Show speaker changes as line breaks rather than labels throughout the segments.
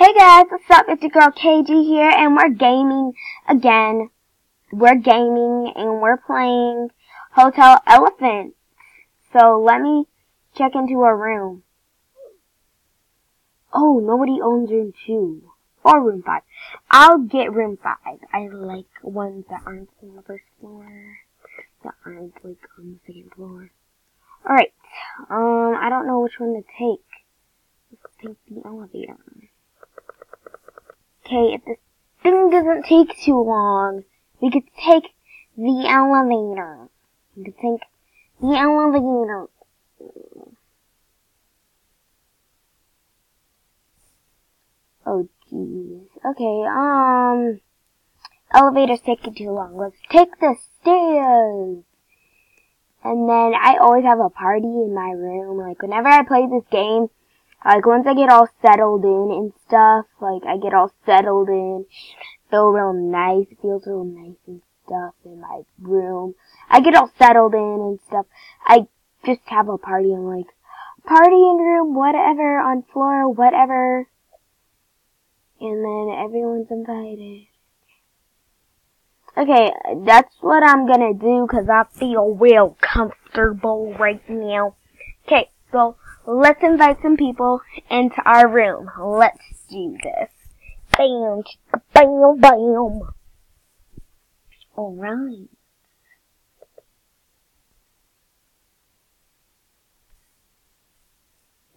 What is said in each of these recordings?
Hey guys, what's up? It's your girl KG here, and we're gaming again. We're gaming, and we're playing Hotel Elephant. So let me check into our room. Oh, nobody owns room two. Or room five. I'll get room five. I like ones that aren't on the first floor. That aren't like on the second floor. Alright. Um, I don't know which one to take. Let's take the elevator. Okay, if this thing doesn't take too long, we could take the elevator. We could take the elevator. Oh jeez. Okay, um, elevator's taking too long. Let's take the stairs. And then I always have a party in my room. Like whenever I play this game, like once I get all settled in and stuff, like I get all settled in, feel real nice, feels real nice and stuff in my room. I get all settled in and stuff. I just have a party. I'm like, party in room, whatever, on floor, whatever. And then everyone's invited. Okay, that's what I'm gonna do because I feel real comfortable right now. Okay, so let's invite some people into our room. Let's do this. Bam, bam, bam. Alright.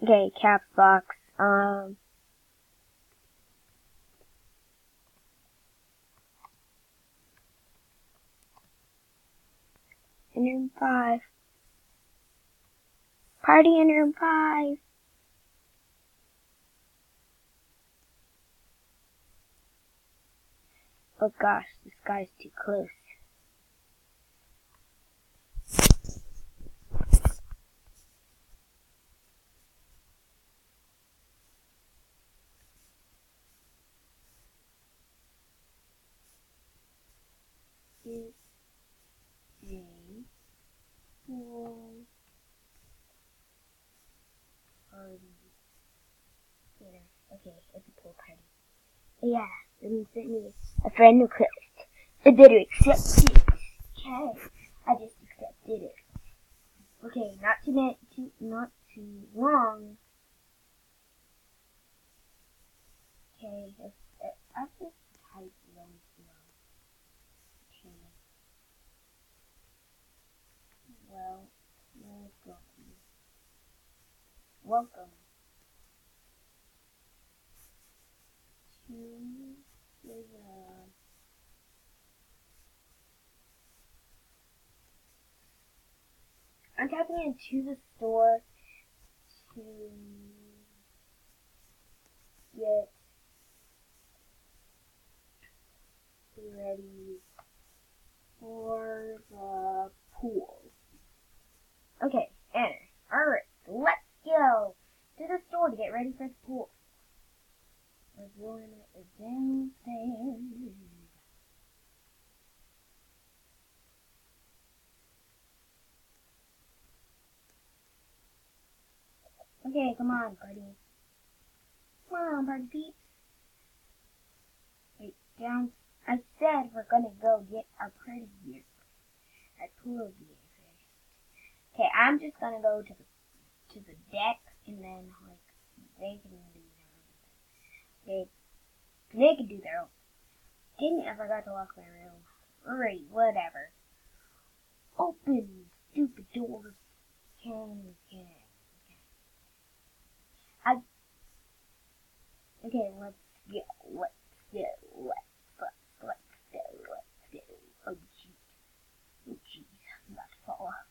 Okay, caps box. Um, in room five. Party in room five. Oh gosh, this guy's too close. Dinner. Okay, it's a pool party. Yeah, then sent a friend request. I better accept it. Okay, I just accepted it. Okay, not too many, too, not too long. Okay, I just type really slow. Okay. Well, welcome. Welcome to the Into the store to get ready for the pool. Okay, Anna. Alright, let's go to the store to get ready for the pool. We're going downstairs. Okay, come on, party. Come on, party peeps. Wait, down. I said we're gonna go get our party gear, our pool gear first. Okay, I'm just gonna go to the to the deck, and then like they can do their own. They they can do their own. It! I forgot to lock my room. Alright, whatever. Open, stupid doors. Can can. I. Okay, let's go. Let's go. Let's let's let's go. Let's go. Oh jeez. Oh jeez. I'm about to fall off.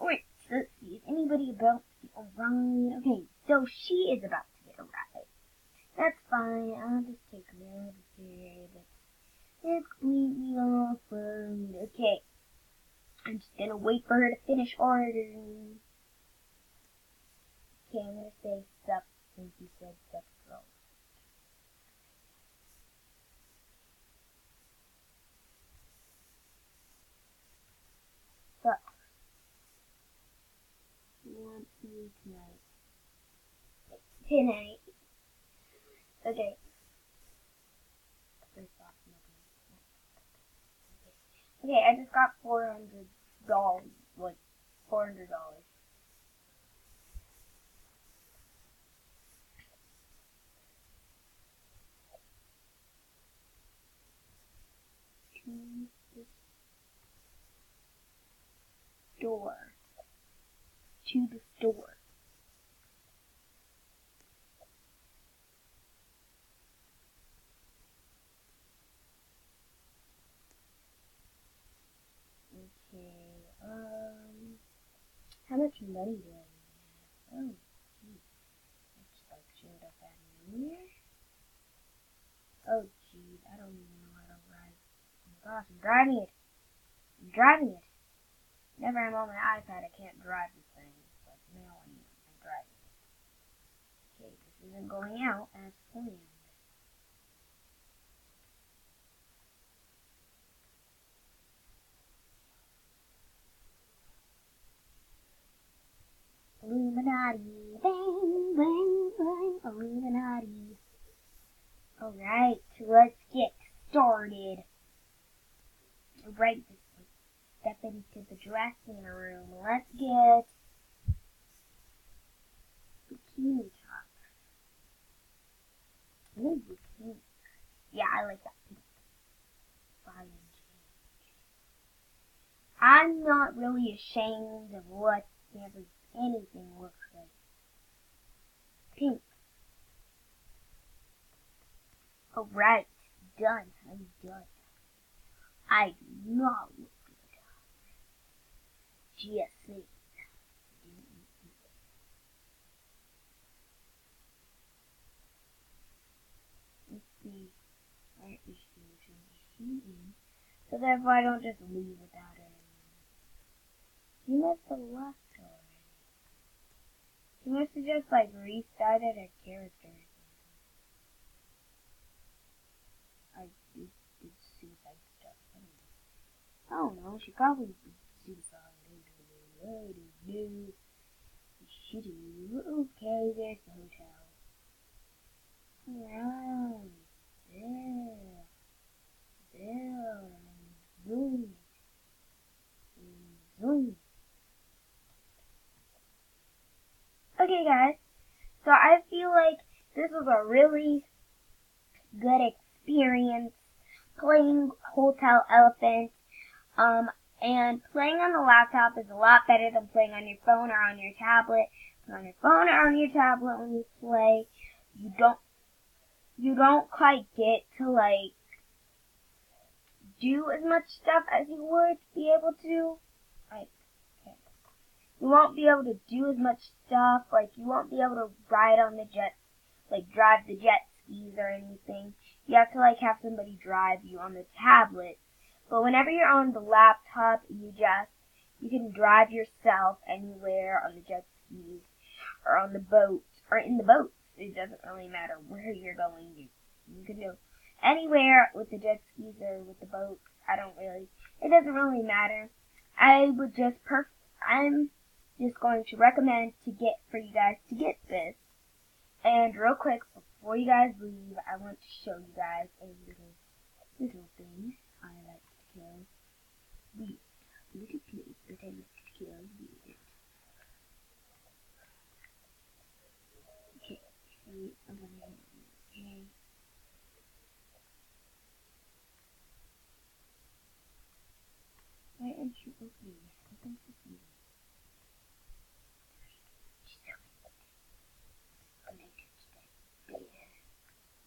Wait, let's see. Is anybody about to get a ride? Okay, so she is about to get a ride. That's fine. I'll just take a minute here. It's completely awkward. Okay. I'm just gonna wait for her to finish ordering. Okay, I'm gonna say sup since you said sup girl. Sup. Okay. Okay, I just got four hundred dollars, like four hundred dollars. Store. To the store. Okay, um, how much money do I have? Oh. I just like showed up out of nowhere. Oh, geez, I don't even know how to ride. Oh gosh, I'm driving it. I'm driving it. Never I'm on my iPad, I can't drive this thing. But now am. I'm driving it. Okay, this isn't going out as planned. Alright, let's get started. Right, step into the dressing room. Let's get bikini top. Ooh, pink. Yeah, I like that pink. I'm not really ashamed of what every anything looks like. Pink. Alright, done. I'm done. I do not look good. She? So therefore I don't just leave without her. She must have left she must have just like restarted her character or something. I did, did suicide stuff. I don't know. She probably did suicide. I don't know. She do. Okay, there's the hotel. Around. There. There. Zoom. Zoom. Okay, guys. So I feel like this was a really good experience playing Hotel Elephant. Um, and playing on the laptop is a lot better than playing on your phone or on your tablet. On your phone or on your tablet when you play, you don't, you don't quite get to like do as much stuff as you would be able to. Like, okay. you won't be able to do as much stuff. Like you won't be able to ride on the jet, like drive the jet skis or anything. You have to like have somebody drive you on the tablet. But whenever you're on the laptop, you just you can drive yourself anywhere on the jet skis or on the boat or in the boat. It doesn't really matter where you're going. You you can go anywhere with the jet skis or with the boat. I don't really. It doesn't really matter. I would just perf. I'm just going to recommend to get for you guys to get this. And real quick, before you guys leave, I want to show you guys a little little thing I like kill. Little place that I to kill weird. Okay, I'm gonna. Why aren't you okay? Open to see.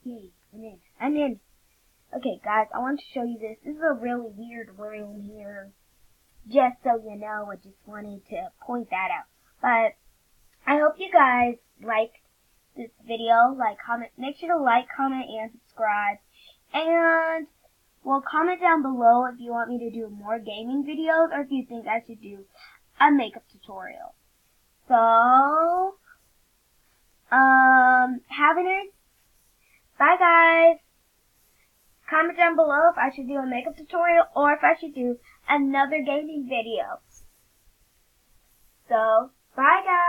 Yay, I'm. I'm. Okay, guys, I want to show you this. This is a really weird room here. Just so you know, I just wanted to point that out. But I hope you guys liked this video. Like, comment, make sure to like, comment, and subscribe. And, well, comment down below if you want me to do more gaming videos or if you think I should do a makeup tutorial. So, um, have a nice Bye guys! Comment down below if I should do a makeup tutorial or if I should do another gaming video. So, bye guys!